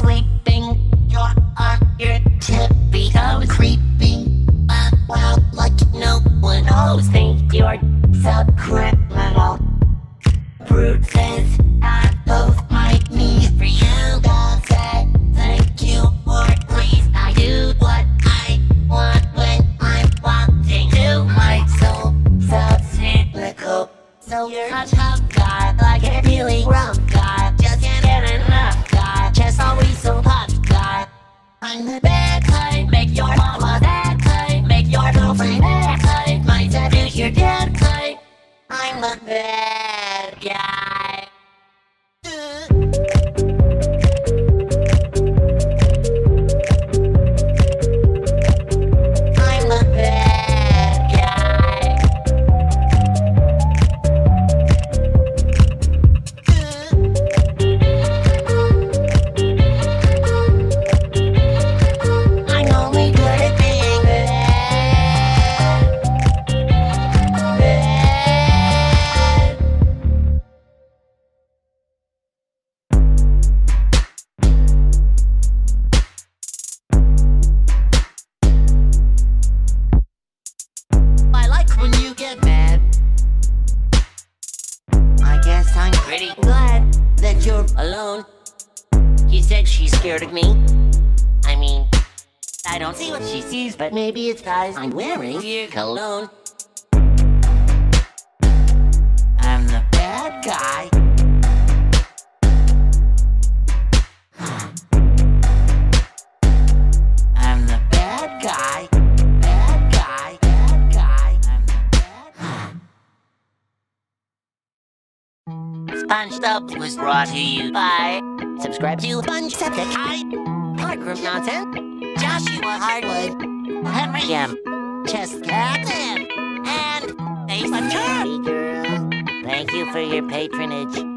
sleeping, you're on your tippy toes, creeping about like no one knows. Think you're some criminal. Bruises at both my knees for you God said thank you for please. I do what I want when I'm wanting to. My soul so cynical, so you're on top. mind Back high, make your mama that high Make your girlfriend that high My tattoo, your dad high I'm the bad. That you're alone. She said she's scared of me. I mean, I don't see what she sees, but maybe it's guys I'm wearing your cologne. I'm the bad guy. Bad was brought to you by Subscribe to Sponge Septic High Parkroom Nonsense Joshua Hardwood Henry M. And Ace Attorney Girl. Thank you for your patronage.